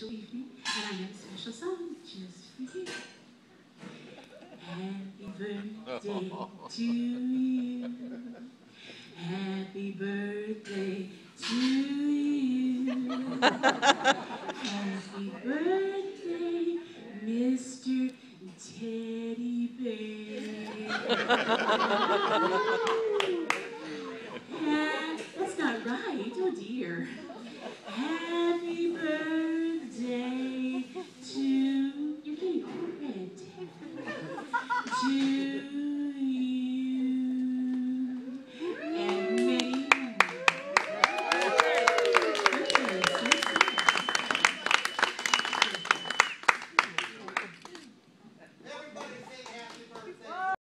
Happy birthday to you. Happy birthday to you. Happy birthday, Mr. Teddy Bear. that's not right. Oh dear. Cheers.